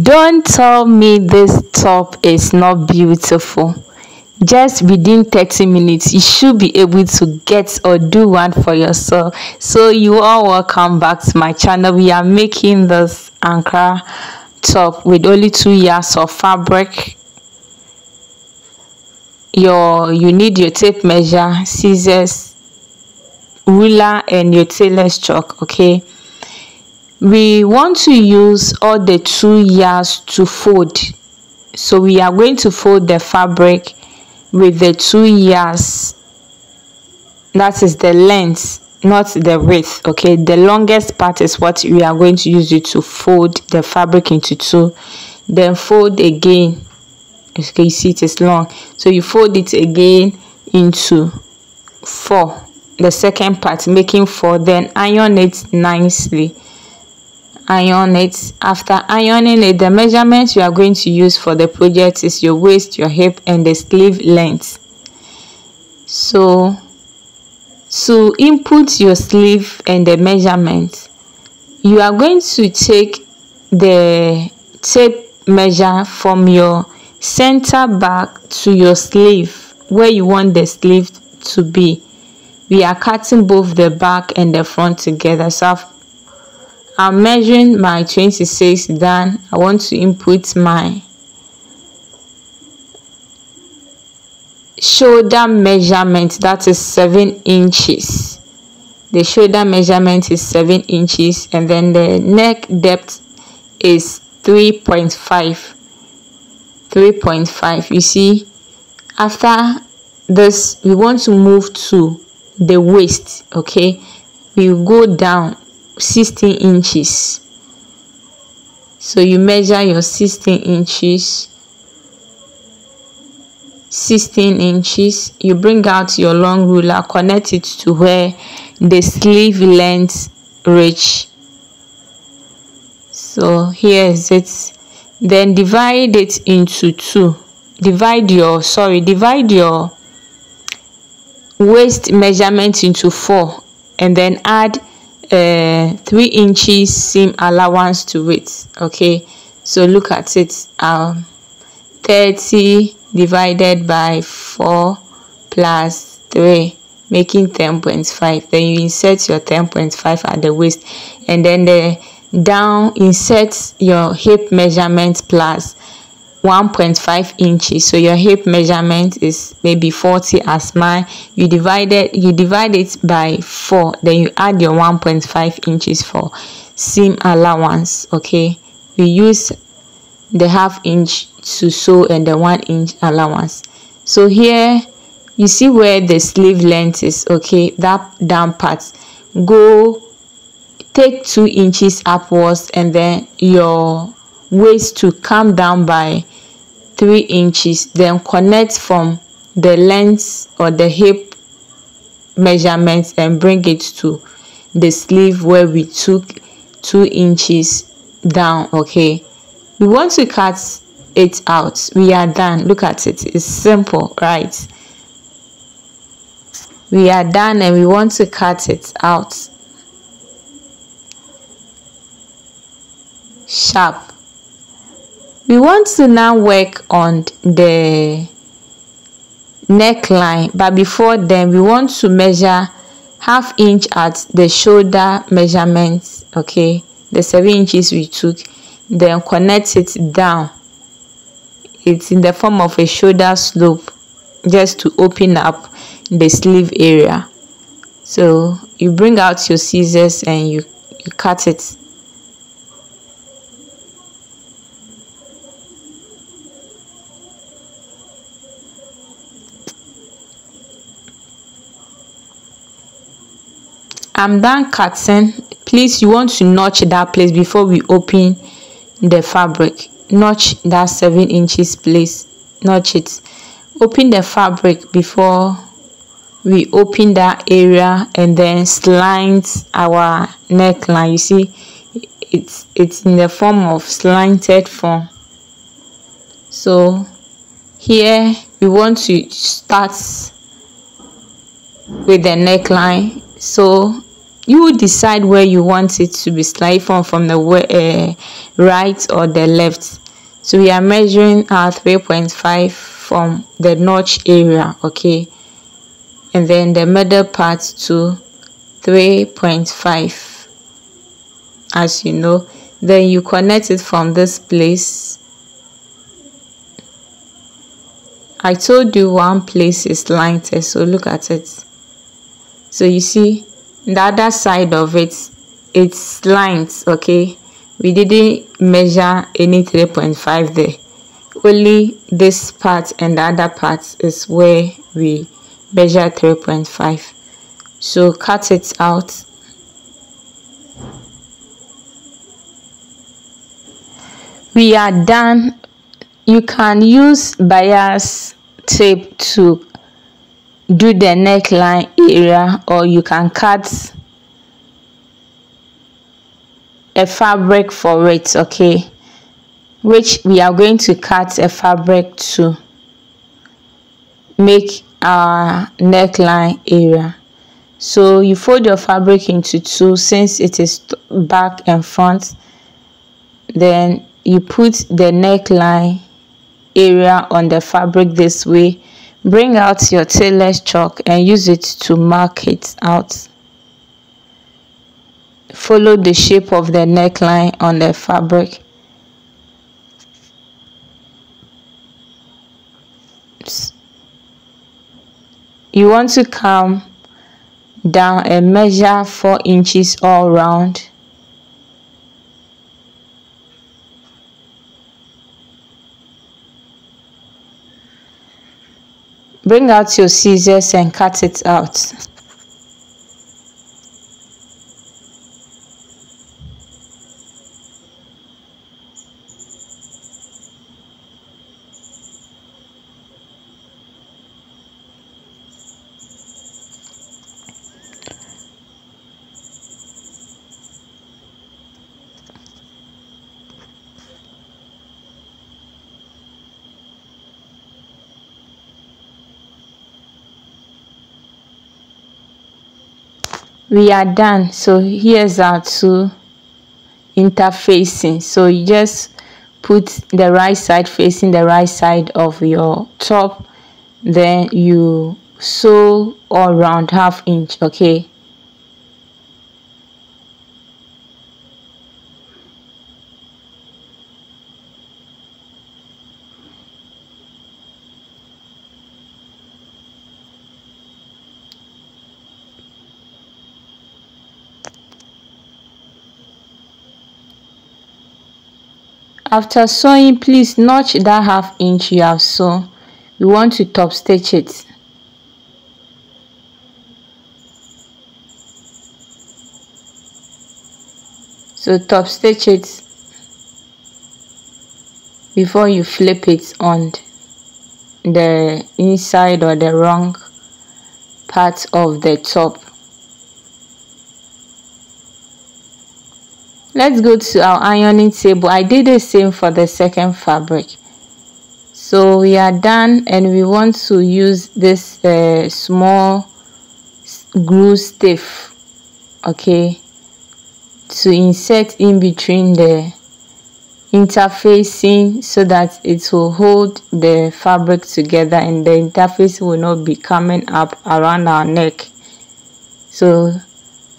Don't tell me this top is not beautiful. Just within 30 minutes, you should be able to get or do one for yourself. So you are welcome back to my channel. We are making this Ankara top with only two yards of fabric. Your you need your tape measure, scissors, ruler and your tailor's chalk, okay? We want to use all the two yards to fold. So we are going to fold the fabric with the two yards that is the length not the width okay? The longest part is what we are going to use it to fold the fabric into two. Then fold again. Okay you see it is long. So you fold it again into four. The second part making four. Then iron it nicely iron it. After ironing it the measurements you are going to use for the project is your waist your hip and the sleeve length. So to input your sleeve and the measurement you are going to take the tape measure from your center back to your sleeve where you want the sleeve to be. We are cutting both the back and the front together. So I've I'm measuring my 26 down. I want to input my shoulder measurement that is 7 inches. The shoulder measurement is 7 inches and then the neck depth is 3.5. 3.5. You see, after this, we want to move to the waist, okay? We go down 16 inches. So you measure your 16 inches 16 inches. You bring out your long ruler connect it to where the sleeve length reach. So here is it. Then divide it into two. Divide your sorry divide your waist measurement into four and then add uh, 3 inches seam allowance to it okay? So look at it um 30 divided by 4 plus 3 making 10.5 then you insert your 10.5 at the waist and then the down insert your hip measurement plus 1.5 inches. So your hip measurement is maybe 40 as mine. You divide it you divide it by 4 then you add your 1.5 inches for seam allowance okay? We use the half inch to sew and the 1 inch allowance. So here you see where the sleeve length is okay? That down part. Go take 2 inches upwards and then your waist to come down by 3 inches then connect from the length or the hip measurement and bring it to the sleeve where we took 2 inches down okay? We want to cut it out. We are done. Look at it. It's simple right? We are done and we want to cut it out. Sharp we want to now work on the neckline but before then we want to measure half inch at the shoulder measurement okay? The seven inches we took then connect it down. It's in the form of a shoulder slope just to open up the sleeve area. So you bring out your scissors and you you cut it i'm done cutting. Please you want to notch that place before we open the fabric. Notch that seven inches place. Notch it. Open the fabric before we open that area and then slant our neckline. You see it's it's in the form of slanted form. So here we want to start with the neckline so you decide where you want it to be slide from from the uh, right or the left. So we are measuring our 3.5 from the notch area okay? And then the middle part to 3.5 as you know. Then you connect it from this place. I told you one place is lined so look at it so you see the other side of it it's lines okay? We didn't measure any 3.5 there. Only this part and the other part is where we measure 3.5 so cut it out. We are done. You can use bias tape to do the neckline area or you can cut a fabric for it okay? Which we are going to cut a fabric to make our neckline area. So you fold your fabric into two since it is back and front. Then you put the neckline area on the fabric this way bring out your tailor's chalk and use it to mark it out. Follow the shape of the neckline on the fabric. You want to come down and measure 4 inches all round Bring out your scissors and cut it out. We are done. So here's our two interfacing so you just put the right side facing the right side of your top. Then you sew all around half inch okay After sewing, please notch that half inch you have sewn. You want to top stitch it. So top stitch it before you flip it on the inside or the wrong part of the top. Let's go to our ironing table. I did the same for the second fabric. So we are done and we want to use this uh, small glue stiff okay to insert in between the interfacing so that it will hold the fabric together and the interface will not be coming up around our neck. So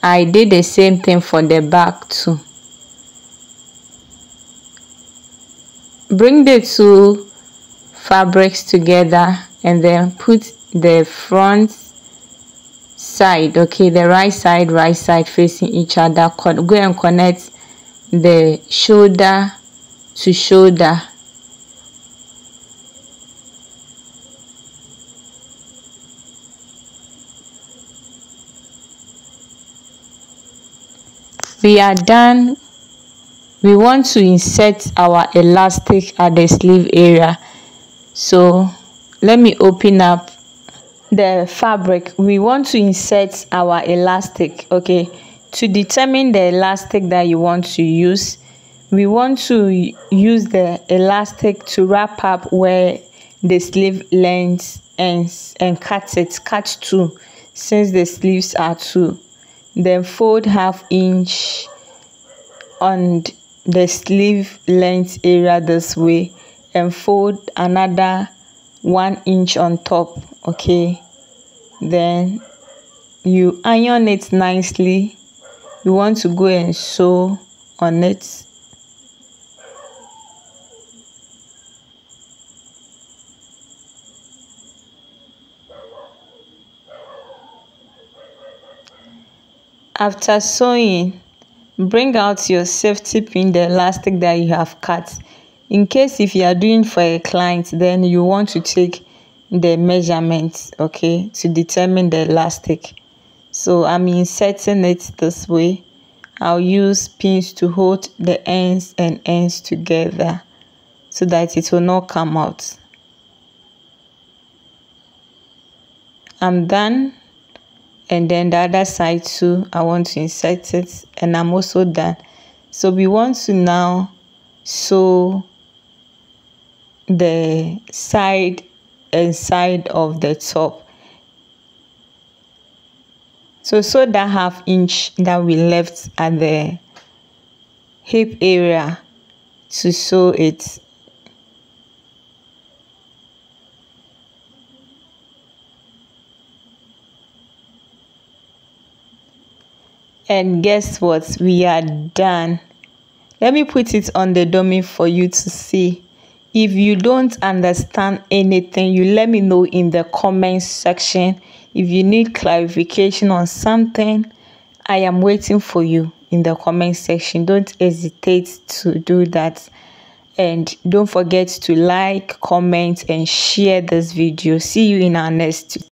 i did the same thing for the back too bring the two fabrics together and then put the front side okay the right side right side facing each other go and connect the shoulder to shoulder. We are done we want to insert our elastic at the sleeve area. So let me open up the fabric. We want to insert our elastic okay? To determine the elastic that you want to use we want to use the elastic to wrap up where the sleeve length ends and cut it cut two since the sleeves are two. Then fold half inch on the sleeve length area this way and fold another one inch on top okay? Then you iron it nicely. You want to go and sew on it. After sewing bring out your safety pin the elastic that you have cut. In case if you are doing for a client then you want to take the measurements okay to determine the elastic. So i'm inserting it this way. I'll use pins to hold the ends and ends together so that it will not come out. I'm done and then the other side too i want to insert it. And i'm also done. So we want to now sew the side and side of the top. So sew that half inch that we left at the hip area to sew it and guess what? We are done. Let me put it on the dummy for you to see. If you don't understand anything you let me know in the comment section. If you need clarification on something i am waiting for you in the comment section. Don't hesitate to do that. And don't forget to like comment and share this video. See you in our next